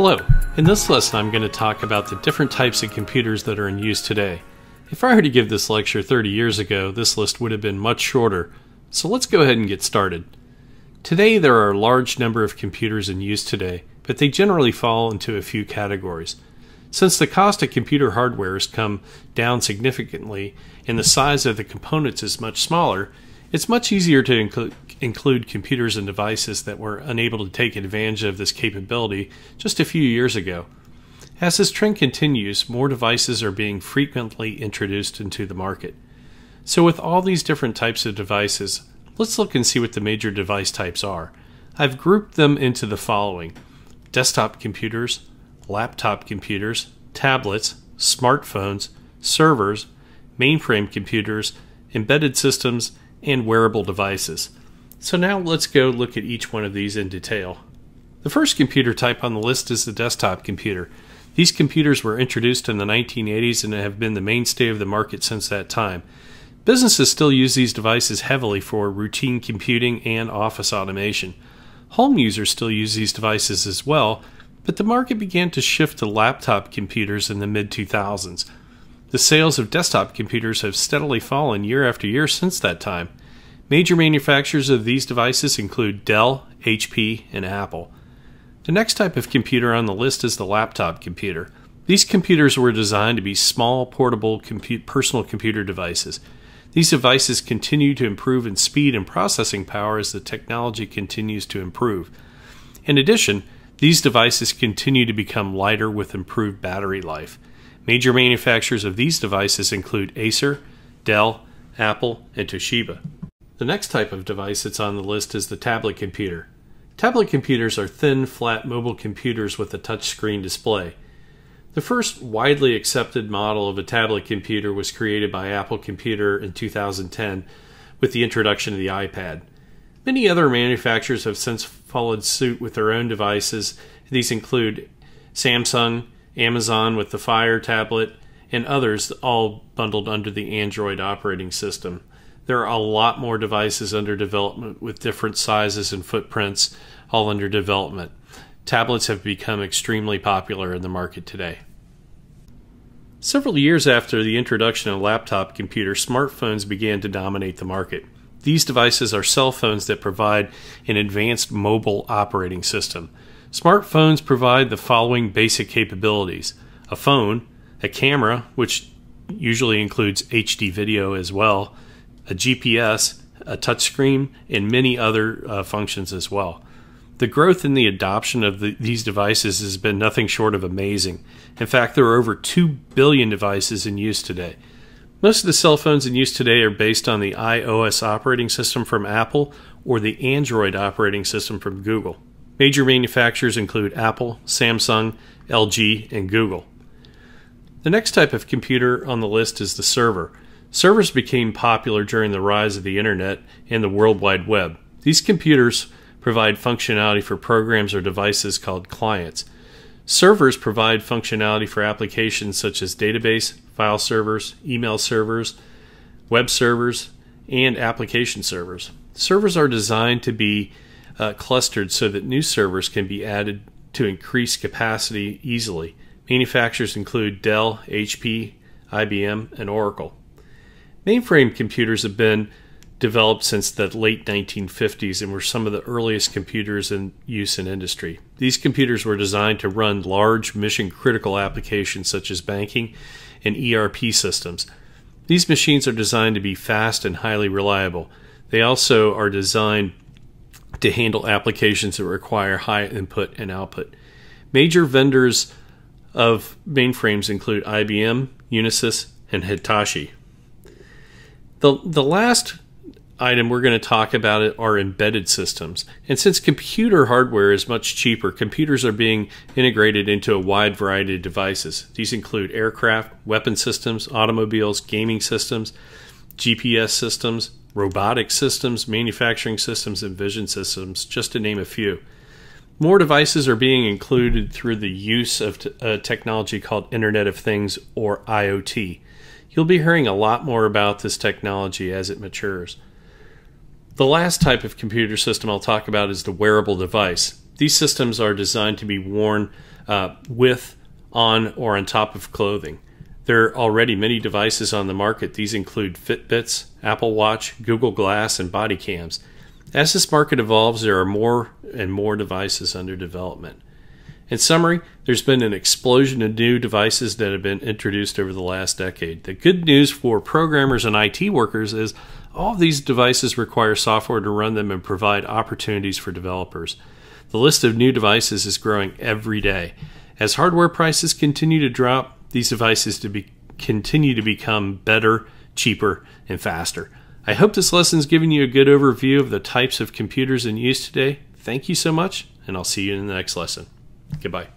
Hello. In this lesson, I'm going to talk about the different types of computers that are in use today. If I were to give this lecture 30 years ago, this list would have been much shorter. So let's go ahead and get started. Today, there are a large number of computers in use today, but they generally fall into a few categories. Since the cost of computer hardware has come down significantly and the size of the components is much smaller, it's much easier to include include computers and devices that were unable to take advantage of this capability just a few years ago. As this trend continues, more devices are being frequently introduced into the market. So, with all these different types of devices, let's look and see what the major device types are. I've grouped them into the following desktop computers, laptop computers, tablets, smartphones, servers, mainframe computers, embedded systems, and wearable devices. So now let's go look at each one of these in detail. The first computer type on the list is the desktop computer. These computers were introduced in the 1980s and have been the mainstay of the market since that time. Businesses still use these devices heavily for routine computing and office automation. Home users still use these devices as well, but the market began to shift to laptop computers in the mid 2000s. The sales of desktop computers have steadily fallen year after year since that time. Major manufacturers of these devices include Dell, HP, and Apple. The next type of computer on the list is the laptop computer. These computers were designed to be small, portable personal computer devices. These devices continue to improve in speed and processing power as the technology continues to improve. In addition, these devices continue to become lighter with improved battery life. Major manufacturers of these devices include Acer, Dell, Apple, and Toshiba. The next type of device that's on the list is the tablet computer. Tablet computers are thin, flat mobile computers with a touchscreen display. The first widely accepted model of a tablet computer was created by Apple Computer in 2010 with the introduction of the iPad. Many other manufacturers have since followed suit with their own devices. These include Samsung, Amazon with the Fire tablet, and others, all bundled under the Android operating system there are a lot more devices under development with different sizes and footprints, all under development. Tablets have become extremely popular in the market today. Several years after the introduction of laptop computers, smartphones began to dominate the market. These devices are cell phones that provide an advanced mobile operating system. Smartphones provide the following basic capabilities a phone, a camera, which usually includes HD video as well, a GPS, a touchscreen, and many other uh, functions as well. The growth in the adoption of the, these devices has been nothing short of amazing. In fact, there are over 2 billion devices in use today. Most of the cell phones in use today are based on the iOS operating system from Apple or the Android operating system from Google. Major manufacturers include Apple, Samsung, LG, and Google. The next type of computer on the list is the server. Servers became popular during the rise of the Internet and the World Wide Web. These computers provide functionality for programs or devices called clients. Servers provide functionality for applications such as database, file servers, email servers, web servers, and application servers. Servers are designed to be uh, clustered so that new servers can be added to increase capacity easily. Manufacturers include Dell, HP, IBM, and Oracle. Mainframe computers have been developed since the late 1950s and were some of the earliest computers in use in industry. These computers were designed to run large mission critical applications such as banking and ERP systems. These machines are designed to be fast and highly reliable. They also are designed to handle applications that require high input and output. Major vendors of mainframes include IBM, Unisys, and Hitachi. The, the last item we're going to talk about are embedded systems. And since computer hardware is much cheaper, computers are being integrated into a wide variety of devices. These include aircraft, weapon systems, automobiles, gaming systems, GPS systems, robotic systems, manufacturing systems, and vision systems, just to name a few. More devices are being included through the use of a technology called Internet of Things or IoT. You'll be hearing a lot more about this technology as it matures. The last type of computer system I'll talk about is the wearable device. These systems are designed to be worn uh, with, on, or on top of clothing. There are already many devices on the market. These include Fitbits, Apple Watch, Google Glass, and body cams. As this market evolves, there are more and more devices under development. In summary, there's been an explosion of new devices that have been introduced over the last decade. The good news for programmers and IT workers is all of these devices require software to run them and provide opportunities for developers. The list of new devices is growing every day. As hardware prices continue to drop, these devices to be, continue to become better, cheaper, and faster. I hope this lesson has given you a good overview of the types of computers in use today. Thank you so much, and I'll see you in the next lesson. Goodbye.